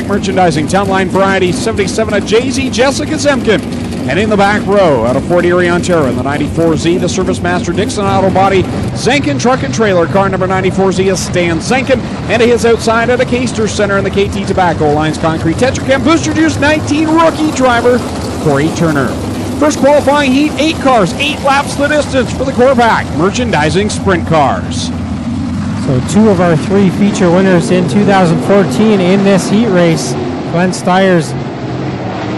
Merchandising, Town Line Variety, 77 at Jay-Z, Jessica Zemken. And in the back row, out of Fort Erie, Ontario, in the 94Z, the Service Master Dixon Auto Body, Zenkin Truck and Trailer, car number 94Z is Stan Zenkin. And his outside at a Caster Center in the KT Tobacco Lines Concrete Tetracam Booster Juice 19 rookie driver, Corey Turner. First qualifying heat, eight cars, eight laps the distance for the Corpac, merchandising sprint cars. So two of our three feature winners in 2014 in this heat race, Glenn Styres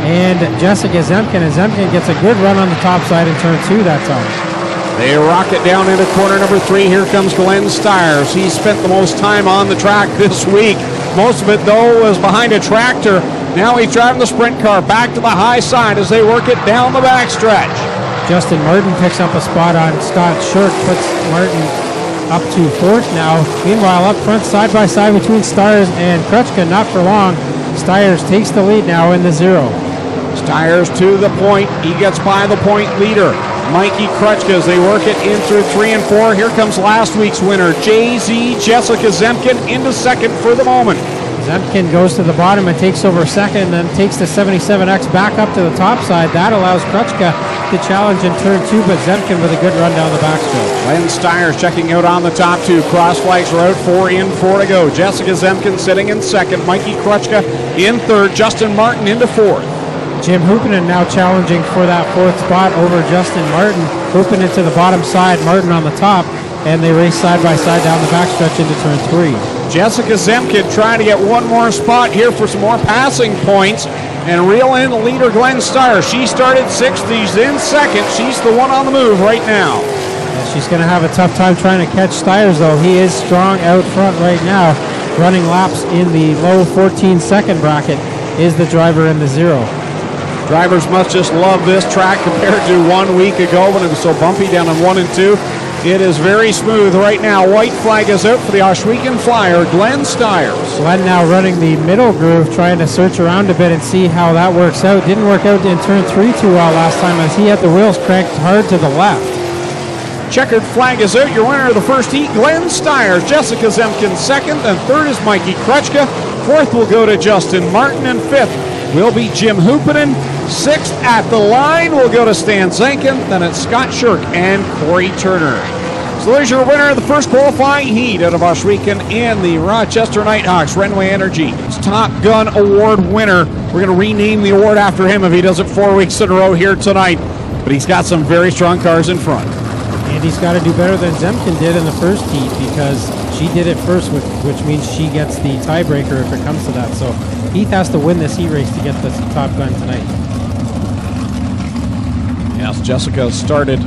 and Jessica Zemken. And Zemken gets a good run on the top side in turn two that time. They rocket down into corner number three. Here comes Glenn Styres. He spent the most time on the track this week. Most of it, though, was behind a tractor. Now he's driving the sprint car back to the high side as they work it down the backstretch. Justin Martin picks up a spot on Scott Shirk, puts Martin up to fourth now. Meanwhile, up front, side by side between Styres and Krutchka, not for long. Styres takes the lead now in the zero. Styres to the point. He gets by the point leader. Mikey Krutchka as they work it in through three and four. Here comes last week's winner, Jay-Z Jessica Zemken into second for the moment. Zemken goes to the bottom and takes over second, then takes the 77X back up to the top side. That allows Krutchka to challenge in turn two, but Zemken with a good run down the backstretch. Len Styres checking out on the top two. Cross flags road, four in, four to go. Jessica Zemken sitting in second. Mikey Krutchka in third. Justin Martin into fourth. Jim Hoopinen now challenging for that fourth spot over Justin Martin. Hoopinen to the bottom side, Martin on the top, and they race side by side down the backstretch into turn three. Jessica Zemken trying to get one more spot here for some more passing points and reel in the leader Glenn Styres. She started sixth, he's in second. She's the one on the move right now. Yeah, she's going to have a tough time trying to catch Styres, though. He is strong out front right now, running laps in the low 14 second bracket, is the driver in the zero. Drivers must just love this track compared to one week ago when it was so bumpy down in one and two. It is very smooth right now. White flag is out for the Ohsweken Flyer, Glenn Styres. Glenn now running the middle groove, trying to search around a bit and see how that works out. Didn't work out in turn three too well last time as he had the wheels cranked hard to the left. Checkered flag is out. Your winner of the first heat, Glenn Styres. Jessica Zemken second, and third is Mikey Krutchka. Fourth will go to Justin Martin, and fifth will be Jim Hoopinen. Sixth at the line will go to Stan Zenkin. Then it's Scott Shirk and Corey Turner. So there's your winner of the first qualifying heat out of Ohsweken in the Rochester Nighthawks Renway Energy. It's Top Gun Award winner. We're going to rename the award after him if he does it four weeks in a row here tonight. But he's got some very strong cars in front. And he's got to do better than Zemken did in the first heat because she did it first, which means she gets the tiebreaker if it comes to that. So Heath has to win this heat race to get the top gun tonight. Jessica started.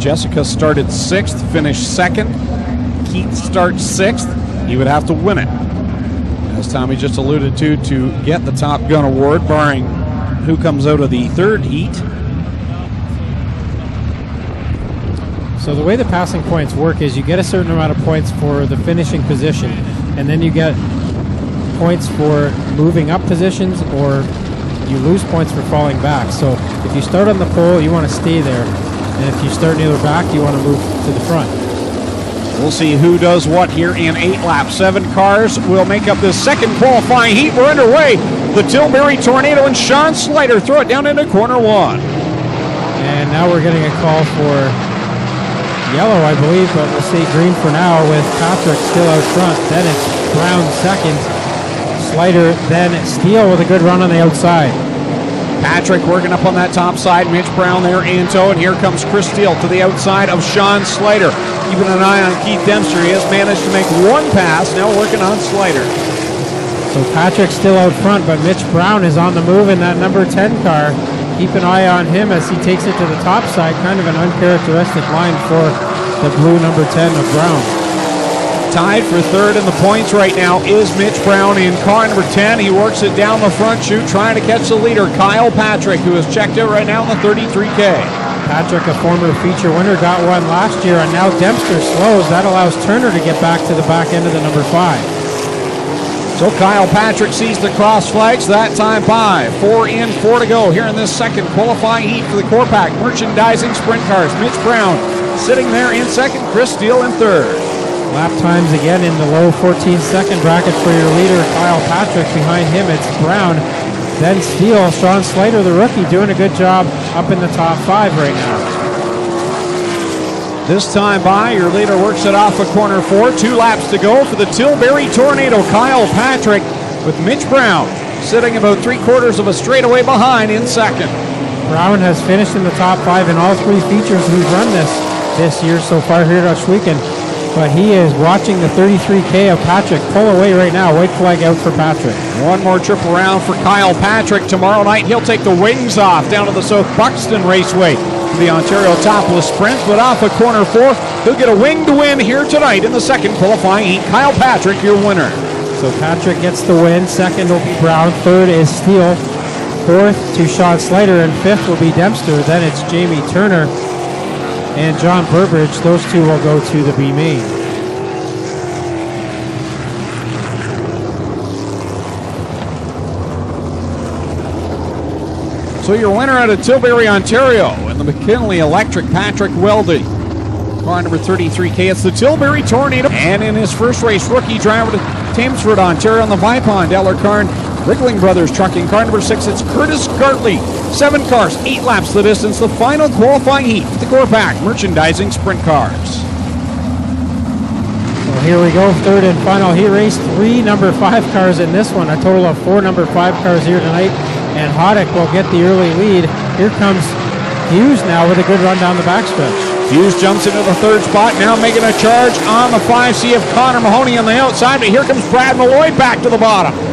Jessica started sixth, finished second. Keith starts sixth. He would have to win it. As Tommy just alluded to, to get the Top Gun award, barring who comes out of the third heat. So the way the passing points work is you get a certain amount of points for the finishing position, and then you get points for moving up positions, or you lose points for falling back. So if you start on the pole, you want to stay there, and if you start near the back, you want to move to the front. We'll see who does what here in eight laps. Seven cars will make up this second qualifying heat. We're underway. The Tilbury Tornado and Sean Slider throw it down into corner one. And now we're getting a call for yellow, I believe, but we'll see green for now with Patrick still out front. Then it's Brown second. Slider, then Steele with a good run on the outside. Patrick working up on that top side. Mitch Brown there in tow. And here comes Chris Steele to the outside of Sean Slider. Keeping an eye on Keith Dempster. He has managed to make one pass. Now working on Slider. So Patrick's still out front, but Mitch Brown is on the move in that number 10 car. Keep an eye on him as he takes it to the top side. Kind of an uncharacteristic line for the blue number 10 of Brown. Tied for third in the points right now is Mitch Brown in car number 10. He works it down the front chute, trying to catch the leader, Kyle Patrick, who is checked out right now in the 33K. Patrick, a former feature winner, got one last year, and now Dempster slows. That allows Turner to get back to the back end of the number five. So Kyle Patrick sees the cross flags that time by. Four in, four to go here in this second qualifying heat for the Corpac. Merchandising sprint cars. Mitch Brown sitting there in second, Chris Steele in third. Lap times again in the low 14 second bracket for your leader, Kyle Patrick. Behind him, it's Brown. Then Steele, Sean Slater, the rookie, doing a good job up in the top five right now. This time by, your leader works it off a corner four. Two laps to go for the Tilbury Tornado. Kyle Patrick with Mitch Brown sitting about three quarters of a straightaway behind in second. Brown has finished in the top five in all three features we've run this this year so far here at Ohsweken. But he is watching the 33K of Patrick pull away right now. White flag out for Patrick. One more trip around for Kyle Patrick. Tomorrow night, he'll take the wings off down to the South Buxton Raceway the Ontario topless sprint, but off a corner four. He'll get a winged win here tonight in the second qualifying heat. Kyle Patrick, your winner. So Patrick gets the win. Second will be Brown. Third is Steele. Fourth to Sean Slater. And fifth will be Dempster. Then it's Jamie Turner and John Burbridge. Those two will go to the B main. So your winner out of Tilbury, Ontario, and the McKinley Electric, Patrick Weldy. Car number 33K, it's the Tilbury Tornado. And in his first race, rookie driver to Thamesford, Ontario, on the Vipon, Deller Carn, Rickling Brothers Trucking. Car number six, it's Curtis Gartley. Seven cars, eight laps the distance, the final qualifying heat the Corpac, Merchandising Sprint Cars. Well, here we go, third and final heat race. Three number five cars in this one, a total of four number five cars here tonight and Hoddick will get the early lead. Here comes Hughes now with a good run down the backstretch. Hughes jumps into the third spot, now making a charge on the 5C of Connor Mahoney on the outside, but here comes Brad Malloy back to the bottom.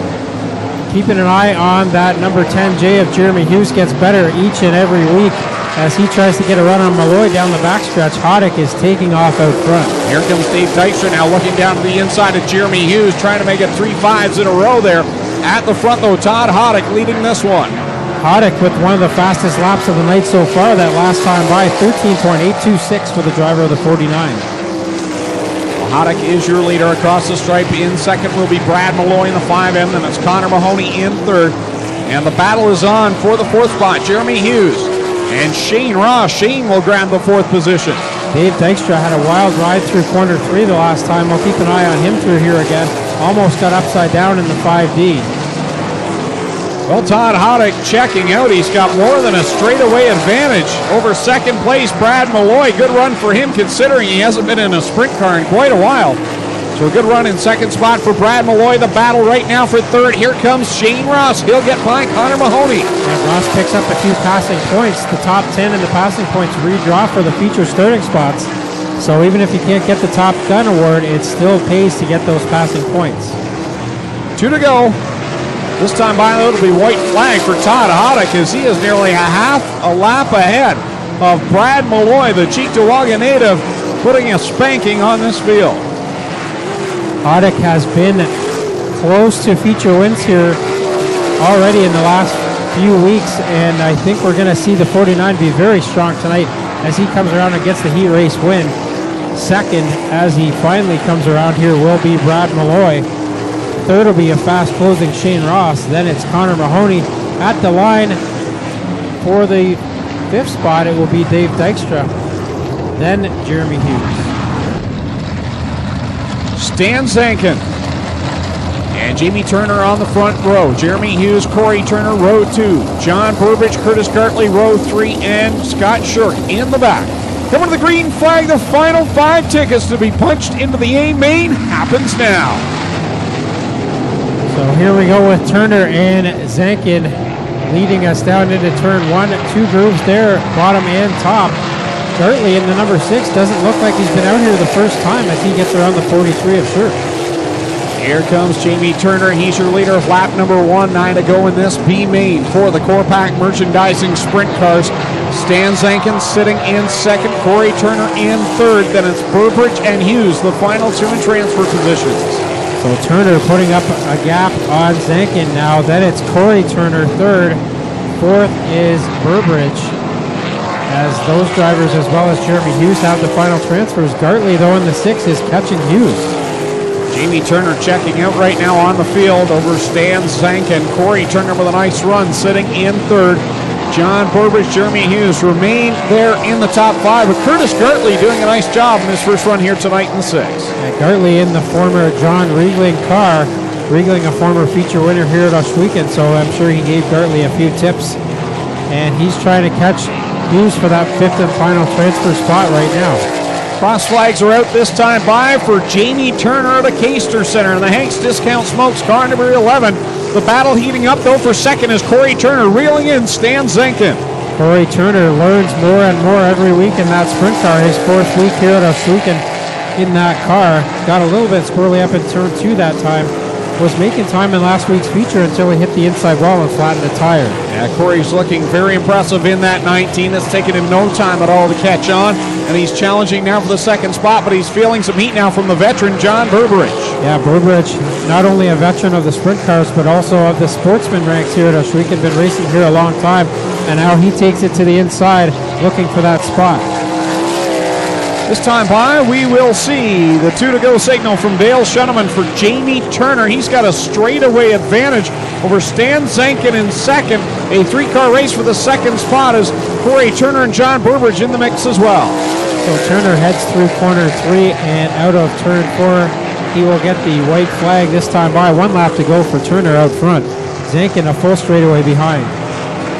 Keeping an eye on that number 10J of Jeremy Hughes gets better each and every week as he tries to get a run on Malloy down the backstretch. Hoddick is taking off out front. Here comes Dave Dykstra now looking down to the inside of Jeremy Hughes, trying to make it three fives in a row there. At the front, though, Todd Hoddick leading this one. Hoddick with one of the fastest laps of the night so far that last time by 13.826 for the driver of the 49. Hoddick is your leader across the stripe. In second will be Brad Malloy in the 5M. Then it's Connor Mahoney in third. And the battle is on for the fourth spot. Jeremy Hughes and Shane Ross. Shane will grab the fourth position. Dave Dykstra had a wild ride through corner three the last time. We'll keep an eye on him through here again. Almost got upside down in the 5D. Well, Todd Hoddick checking out. He's got more than a straightaway advantage over second place Brad Malloy. Good run for him considering he hasn't been in a sprint car in quite a while. So a good run in second spot for Brad Malloy. The battle right now for third. Here comes Shane Ross. He'll get by Connor Mahoney. And Ross picks up a few passing points. The top 10 in the passing points redraw for the feature starting spots. So even if you can't get the Top Gun award, it still pays to get those passing points. Two to go. This time by it'll be white flag for Todd Hoddick as he is nearly a half a lap ahead of Brad Malloy, the Cheektowaga native, putting a spanking on this field. Hoddick has been close to feature wins here already in the last few weeks, and I think we're going to see the 49 be very strong tonight as he comes around and gets the heat race win. Second, as he finally comes around here, will be Brad Malloy. Third will be a fast closing Shane Ross. Then it's Connor Mahoney at the line for the fifth spot. It will be Dave Dykstra. Then Jeremy Hughes. Stan Zankin and Jamie Turner on the front row. Jeremy Hughes, Corey Turner, row two. John Burbridge, Curtis Gartley, row three, and Scott Shirk in the back. Coming to the green flag, the final five tickets to be punched into the A main happens now. So here we go with Turner and Zankin leading us down into turn one. Two grooves there, bottom and top. Gartley in the number six doesn't look like he's been out here the first time as he gets around the 43 of Shirk. Here comes Jamie Turner. He's your leader of lap number one. Nine to go in this B main for the Corpac Merchandising Sprint Cars. Stan Zankin sitting in second, Corey Turner in third. Then it's Burbridge and Hughes, the final two in transfer positions. So Turner putting up a gap on Zankin now. Then it's Corey Turner third. Fourth is Burbridge. As those drivers, as well as Jeremy Hughes, have the final transfers. Gartley, though, in the six is catching Hughes. Jamie Turner checking out right now on the field over Stan Zankin. Corey Turner with a nice run, sitting in third. John Burbridge, Jeremy Hughes remain there in the top five, with Curtis Gartley doing a nice job in his first run here tonight in the six. Yeah, Gartley in the former John Riegling car. Riegling, a former feature winner here at Ohsweken, so I'm sure he gave Gartley a few tips. And he's trying to catch Hughes for that fifth and final transfer spot right now. Cross flags are out this time by for Jamie Turner of the Caster Center and the Hanks Discount Smokes car number 11. The battle heating up though for second is Corey Turner reeling in Stan Zenkin. Corey Turner learns more and more every week in that sprint car. His fourth week here at Ohsweken in that car. Got a little bit squirrely up in turn two that time was making time in last week's feature until he hit the inside wall and flattened a tire. Yeah, Corey's looking very impressive in that 19. It's taken him no time at all to catch on, and he's challenging now for the second spot, but he's feeling some heat now from the veteran John Burbridge. Yeah, Burbridge, not only a veteran of the sprint cars, but also of the sportsman ranks here at Ohsweken, been racing here a long time, and now he takes it to the inside looking for that spot. This time by, we will see the two to go signal from Dale Shuneman for Jamie Turner. He's got a straightaway advantage over Stan Zenkin in second. A three car race for the second spot as Corey Turner and John Burbridge in the mix as well. So Turner heads through corner three and out of turn four. He will get the white flag this time by. One lap to go for Turner out front. Zenkin a full straightaway behind.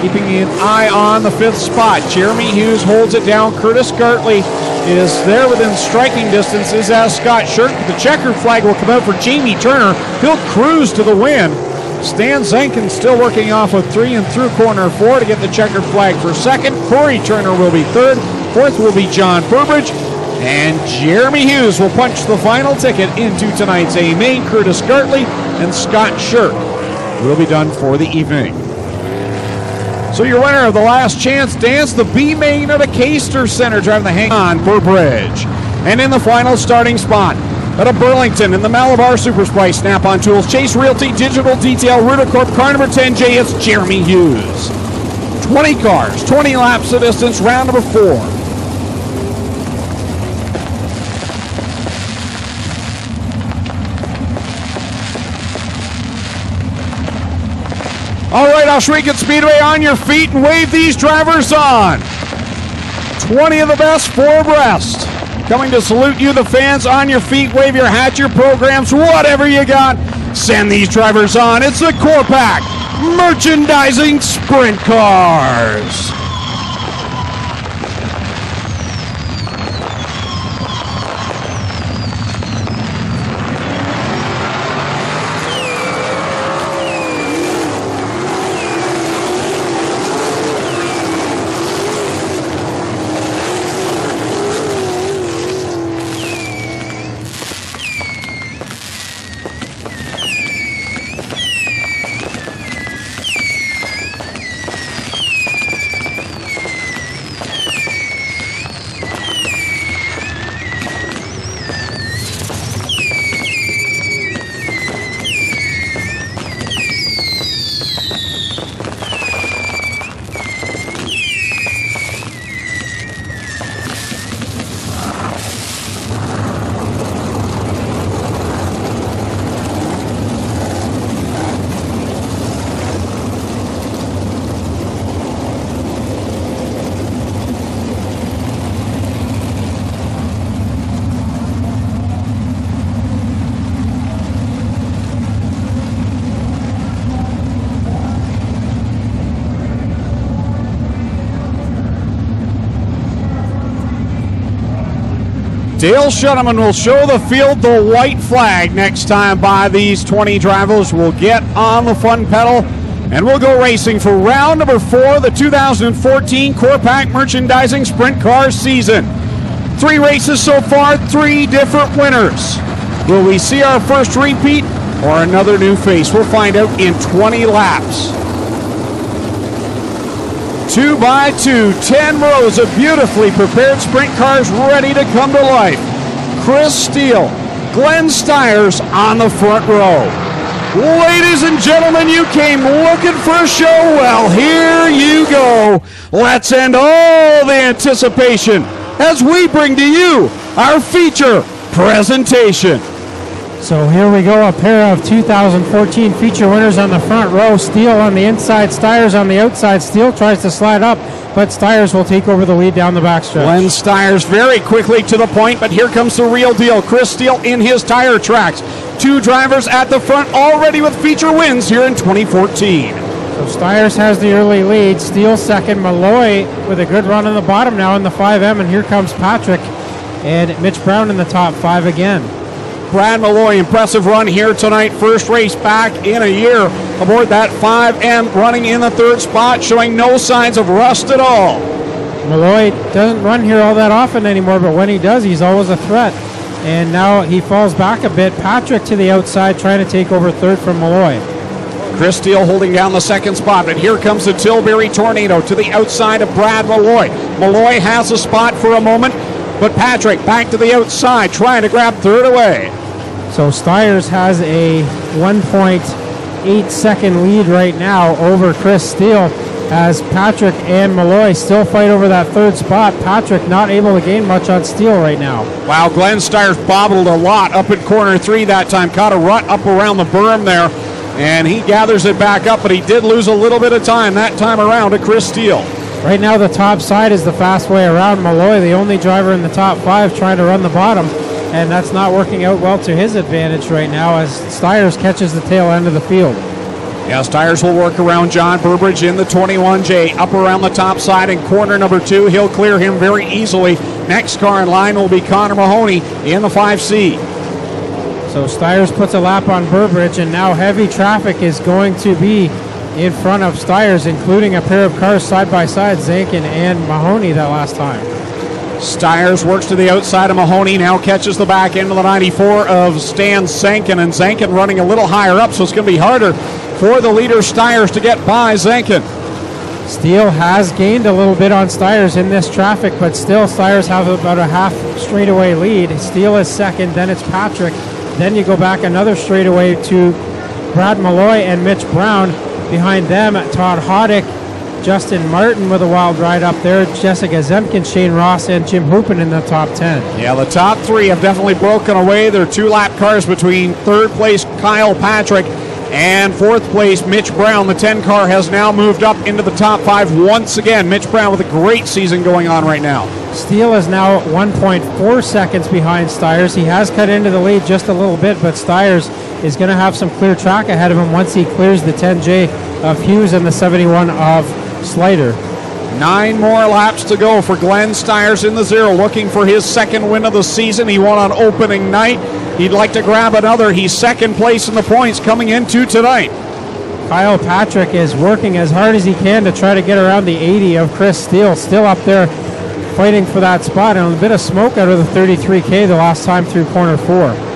Keeping an eye on the fifth spot. Jeremy Hughes holds it down. Curtis Gartley is there within striking distance, is as Scott Shirk. The checkered flag will come out for Jamie Turner. He'll cruise to the win. Stan Zenkin still working off of three and through corner four to get the checkered flag for second. Corey Turner will be third. Fourth will be John Burbridge. And Jeremy Hughes will punch the final ticket into tonight's A main. Curtis Gartley and Scott Shirk will be done for the evening. So your winner of the last chance dance, the B main of the Caster Center, driving the hang on for Bridge. And in the final starting spot, out of Burlington in the Malabar Super Spice Snap-on Tools, Chase Realty, Digital Detail, Rutacorp, car number 10J, it's Jeremy Hughes. 20 cars, 20 laps of distance, round number four. All right, Ohsweken Speedway on your feet and wave these drivers on. 20 of the best, four abreast. Coming to salute you, the fans, on your feet, wave your hat, your programs, whatever you got. Send these drivers on. It's the Corpac Merchandising Sprint Cars. Dale Shuneman will show the field the white flag next time by these 20 drivers will get on the fun pedal and we'll go racing for round number four, of the 2014 Corpac Merchandising Sprint Car season. Three races so far, three different winners. Will we see our first repeat or another new face? We'll find out in 20 laps. Two by two, 10 rows of beautifully prepared sprint cars ready to come to life. Chris Steele, Glenn Stiers on the front row. Ladies and gentlemen, you came looking for a show. Well, here you go. Let's end all the anticipation as we bring to you our feature presentation. So here we go, a pair of 2014 feature winners on the front row. Steele on the inside, Styres on the outside. Steele tries to slide up, but Styres will take over the lead down the backstretch. Glenn Styres very quickly to the point, but here comes the real deal. Chris Steele in his tire tracks. Two drivers at the front already with feature wins here in 2014. So Styres has the early lead. Steele second. Malloy with a good run on the bottom now in the 5M, and here comes Patrick and Mitch Brown in the top five again. Brad Malloy, impressive run here tonight. First race back in a year aboard that 5M, running in the third spot, showing no signs of rust at all. Malloy doesn't run here all that often anymore, but when he does, he's always a threat. And now he falls back a bit. Patrick to the outside, trying to take over third from Malloy. Chris Steele holding down the second spot, but here comes the Tilbury Tornado to the outside of Brad Malloy. Malloy has a spot for a moment, but Patrick back to the outside, trying to grab third away. So Styres has a 1.8 second lead right now over Chris Steele as Patrick and Malloy still fight over that third spot. Patrick not able to gain much on Steele right now. Wow, Glenn Styres bobbled a lot up in corner three that time, caught a rut up around the berm there, and he gathers it back up, but he did lose a little bit of time that time around to Chris Steele. Right now, the top side is the fast way around Malloy, the only driver in the top five trying to run the bottom and that's not working out well to his advantage right now as Styres catches the tail end of the field. Yeah, Styres will work around John Burbridge in the 21J, up around the top side in corner number two. He'll clear him very easily. Next car in line will be Connor Mahoney in the 5C. So Styres puts a lap on Burbridge, and now heavy traffic is going to be in front of Styres, including a pair of cars side by side, Zankin and Mahoney that last time. Styres works to the outside of Mahoney, now catches the back end of the 94 of Stan Zankin, and Zankin running a little higher up, so it's going to be harder for the leader Styres to get by Zankin. Steele has gained a little bit on Styres in this traffic, but still Styres have about a half straightaway lead. Steele is second, then it's Patrick. Then you go back another straightaway to Brad Malloy and Mitch Brown. Behind them, Todd Hoddick Justin Martin with a wild ride up there. Jessica Zemken, Shane Ross, and Jim Hoopin in the top 10. Yeah, the top three have definitely broken away. They're two lap cars between third place Kyle Patrick and fourth place Mitch Brown. The 10 car has now moved up into the top five once again. Mitch Brown with a great season going on right now. Steele is now 1.4 seconds behind Styres. He has cut into the lead just a little bit, but Styres is going to have some clear track ahead of him once he clears the 10J of Hughes and the 71 of Slider. Nine more laps to go for Glenn Styres in the zero, looking for his second win of the season. He won on opening night. He'd like to grab another. He's second place in the points coming into tonight. Kyle Patrick is working as hard as he can to try to get around the 80 of Chris Steele, still up there fighting for that spot, and a bit of smoke out of the 33K the last time through corner four.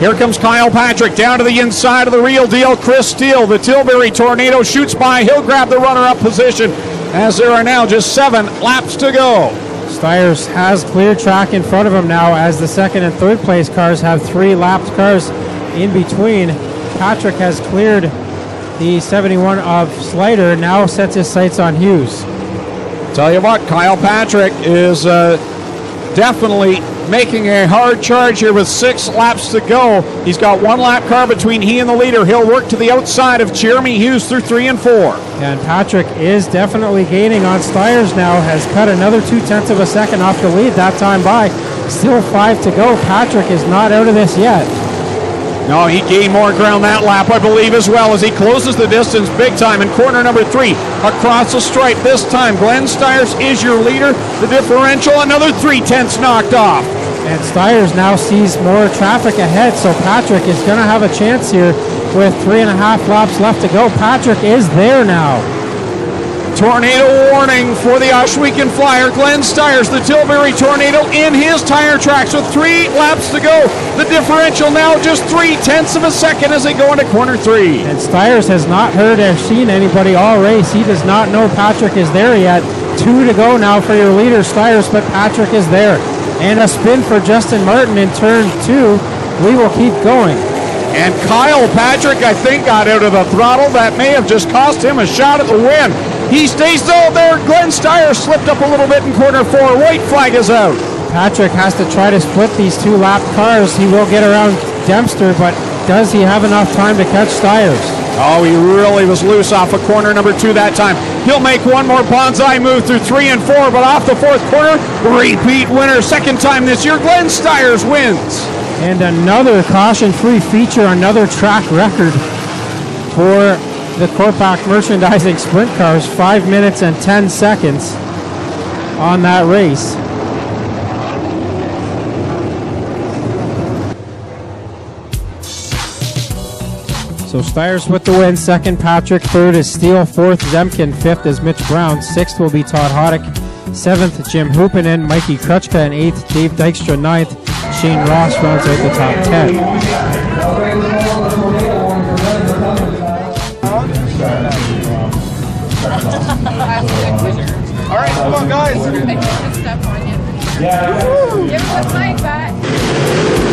Here comes Kyle Patrick down to the inside of the real deal. Chris Steele, the Tilbury Tornado, shoots by. He'll grab the runner up position as there are now just seven laps to go. Styres has clear track in front of him now as the second and third place cars have three lapped cars in between. Patrick has cleared the 71 of Slider, now sets his sights on Hughes. Tell you what, Kyle Patrick is uh, definitely making a hard charge here with six laps to go. He's got one lap car between he and the leader. He'll work to the outside of Jeremy Hughes through three and four. And Patrick is definitely gaining on Styres now, has cut another two tenths of a second off the lead that time by. Still five to go. Patrick is not out of this yet. No, he gained more ground that lap, I believe, as well as he closes the distance big time in corner number three across the stripe. This time, Glenn Styres is your leader. The differential, another three tenths knocked off. And Styres now sees more traffic ahead, so Patrick is going to have a chance here with three and a half laps left to go. Patrick is there now. Tornado warning for the Ohsweken Flyer. Glenn Styres, the Tilbury Tornado, in his tire tracks with three laps to go. The differential now just three tenths of a second as they go into corner three. And Styres has not heard or seen anybody all race. He does not know Patrick is there yet. Two to go now for your leader, Styres, but Patrick is there. And a spin for Justin Martin in turn two. We will keep going. And Kyle Patrick, I think, got out of the throttle. That may have just cost him a shot at the win. He stays though there. Glenn Styres slipped up a little bit in corner four. White flag is out. Patrick has to try to split these two lap cars. He will get around Dempster, but does he have enough time to catch Styres? Oh, he really was loose off of corner number two that time. He'll make one more bonsai move through three and four, but off the fourth corner, repeat winner, second time this year, Glenn Styres wins. And another caution-free feature, another track record for the Corpac Merchandising Sprint Cars, five minutes and 10 seconds on that race. So Styres with the win. Second, Patrick. Third is Steele. Fourth, Zemken. Fifth is Mitch Brown. Sixth will be Todd Hoddick. Seventh, Jim Hoopinen. Mikey Krutchka. And eighth, Dave Dykstra. Ninth, Shane Ross rounds out the top ten. All right, come on, guys. Yeah. Give him the mic back.